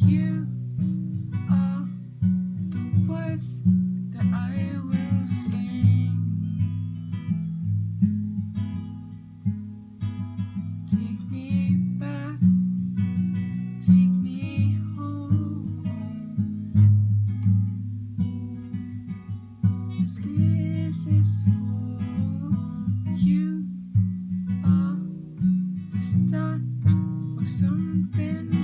You are the words. Start or something.